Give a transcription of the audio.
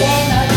Yeah.